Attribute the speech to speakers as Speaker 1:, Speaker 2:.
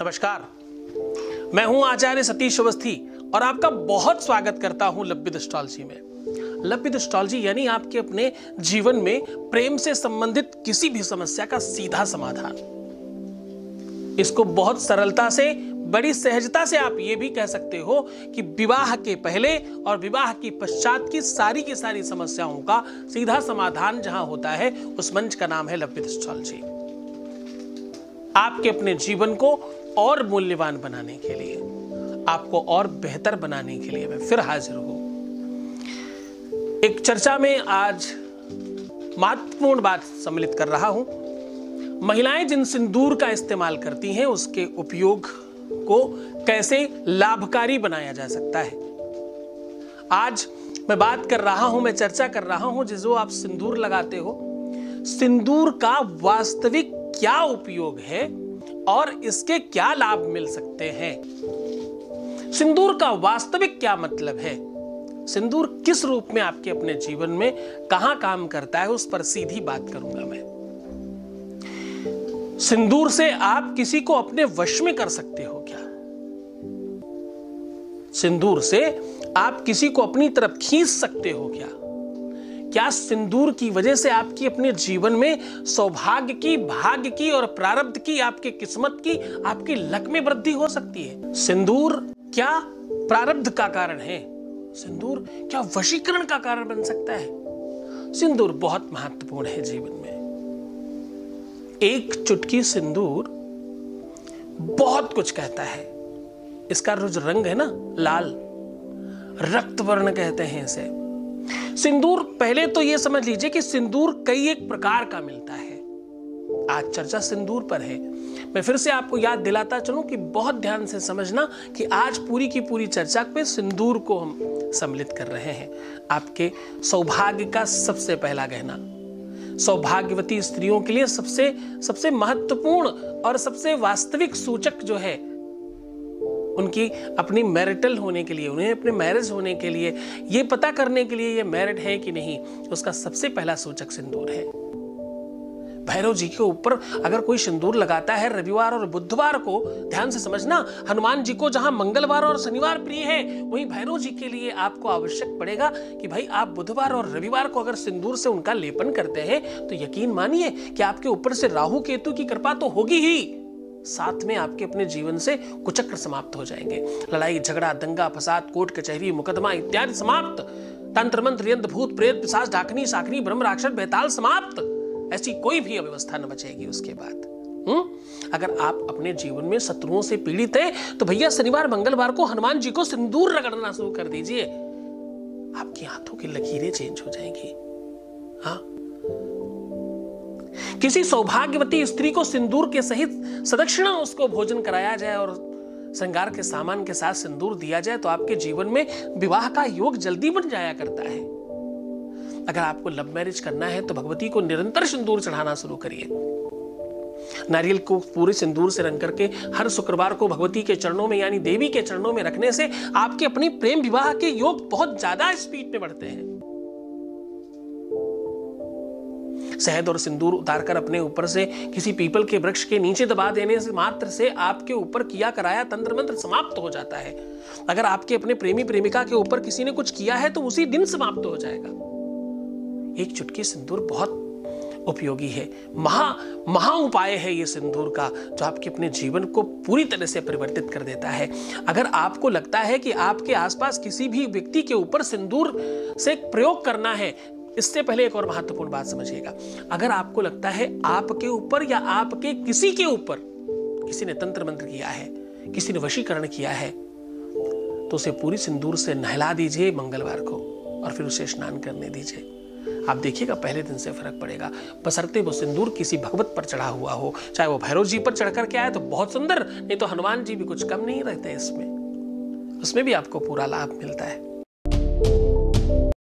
Speaker 1: नमस्कार। मैं हूँ आचार्य सतीश अवस्थी और आपका बहुत स्वागत करता हूँ लब्बिद एस्ट्रोलॉजी में। लब्बिद एस्ट्रोलॉजी यानी आपके अपने जीवन में प्रेम से संबंधित किसी भी समस्या का सीधा समाधान। इसको बहुत सरलता से, बड़ी सहजता से आप ये भी कह सकते हो कि विवाह के पहले और विवाह के पश्चात की सारी की सारी समस्याओं का सीधा समाधान जहाँ होता है, उस मंच का नाम है लब्बिद एस्ट्रोलॉजी आपके अपने जीवन को और मूल्यवान बनाने के लिए, आपको और बेहतर बनाने के लिए मैं फिर हाजिर हूँ। एक चर्चा में आज महत्वपूर्ण बात सम्मिलित कर रहा हूँ। महिलाएँ जिन सिंदूर का इस्तेमाल करती हैं, उसके उपयोग को कैसे लाभकारी बनाया जा सकता है। आज मैं बात कर रहा हूँ, मैं चर्चा कर रहा हूँ, जिसो आप सिंदूर लगाते हो, सिंदूर का वास्तविक क्या उपयोग है और इसके क्या लाभ मिल सकते हैं? सिंदूर का वास्तविक क्या मतलब है? सिंदूर किस रूप में आपके अपने जीवन में कहाँ काम करता है, उस पर सीधी बात करूँगा मैं। सिंदूर से आप किसी को अपने वश में कर सकते हो क्या? सिंदूर से आप किसी को अपनी तरफ़ खींच सकते हो क्या? क्या सिंदूर की वजह से आपकी अपने जीवन में सौभाग्य की, भाग्य की और प्रारब्ध की, आपकी किस्मत की, आपकी लक में वृद्धि हो सकती है? सिंदूर क्या प्रारब्ध का कारण है? सिंदूर क्या वशीकरण का कारण बन सकता है? सिंदूर बहुत महत्वपूर्ण है जीवन में। एक चुटकी सिंदूर बहुत कुछ कहता है। इसका जो रंग है ना, लाल। रक्त वर्ण कहते हैं इसे। सिंदूर, पहले तो यह समझ लीजिए कि सिंदूर कई एक प्रकार का मिलता है। आज चर्चा सिंदूर पर है। मैं फिर से आपको याद दिलाता चलूँ कि बहुत ध्यान से समझना कि आज पूरी की पूरी चर्चा पे सिंदूर को हम सम्मिलित कर रहे हैं। आपके सौभाग्य का सबसे पहला गहना। सौभाग्यवती स्त्रियों के लिए सबसे सबसे महत्वपूर्ण और सबसे वास्तविक सूचक जो है उनकी अपनी मैरिटल होने के लिए, उन्हें अपने मैरिज होने के लिए, ये पता करने के लिए ये मैरिड है कि नहीं, उसका सबसे पहला सूचक सिंदूर है। भैरव जी के ऊपर अगर कोई सिंदूर लगाता है रविवार और बुधवार को, ध्यान से समझना, हनुमान जी को जहाँ मंगलवार और शनिवार प्रिय है, वहीं भैरव जी के लिए आपको आवश्यक पड़ेगा कि भाई आप बुधवार और रविवार को अगर सिंदूर से उनका लेपन करते हैं तो यकीन मानिए कि आपके ऊपर से राहु केतु की कृपा तो होगी ही। साथ में आपके अपने जीवन से कुचक्र समाप्त हो जाएँगे। लड़ाई, झगड़ा, दंगा, फसाद, कोर्ट, कचहरी, मुकदमा इत्यादि समाप्त। तंत्र, मंत्र, यंत्र, भूत, प्रेत, पिशाच डाकनी साकनी ब्रह्म, राक्षस, बेताल समाप्त। ऐसी कोई भी अव्यवस्था न बचेगी उसके बाद। हम्म? अगर आप अपने जीवन में शत्रुओं से पीड़ित हैं तो भैया शनिवार, मंगलवार को हनुमान जी को सिंदूर रगड़ना शुरू कर दीजिए। आपकी हाथों की लकीरें चेंज हो जाएँगी। हाँ? किसी सौभाग्यवती स्त्री को सिंदूर के सहित सदक्षिणा उसको भोजन कराया जाए और श्रृंगार के सामान के साथ सिंदूर दिया जाए तो आपके जीवन में विवाह का योग जल्दी बन जाया करता है। अगर आपको लव मैरिज करना है तो भगवती को निरंतर सिंदूर चढ़ाना शुरू करिए। नारियल को पूरे सिंदूर से रंग करके हर शुक्रवार को भगवती के चरणों में, यानी देवी के चरणों में रखने से आपके अपनी प्रेम विवाह के योग बहुत ज़्यादा स्पीड में बढ़ते हैं। शहद और सिंदूर उतारकर अपने ऊपर से किसी पीपल के वृक्ष के नीचे दबा देने से मात्र से आपके ऊपर किया कराया तंत्र मंत्र समाप्त हो जाता है। अगर आपके अपने प्रेमी प्रेमिका के ऊपर किसी ने कुछ किया है तो उसी दिन समाप्त हो जाएगा। एक चुटकी सिंदूर बहुत उपयोगी है। महा महा उपाय है ये सिंदूर का, जो आपके अपने जीवन को पूरी तरह से परिवर्तित कर देता है। अगर आपको लगता है कि आपके आसपास किसी भी व्यक्ति के ऊपर सिंदूर से प्रयोग करना है इससे पहले एक और महत्वपूर्ण बात समझिएगा। अगर आपको लगता है आपके ऊपर या आपके किसी के ऊपर किसी ने तंत्र मंत्र किया है, किसी ने वशीकरण किया है तो उसे पूरी सिंदूर से नहला दीजिए मंगलवार को और फिर उसे स्नान करने दीजिए। आप देखिएगा पहले दिन से फ़र्क पड़ेगा। बसरते वो सिंदूर किसी भगवत पर चढ़ा हुआ हो, चाहे वो भैरव जी पर चढ़ करके आए तो बहुत सुंदर, नहीं तो हनुमान जी भी कुछ कम नहीं रहते इसमें। उसमें भी आपको पूरा लाभ मिलता है।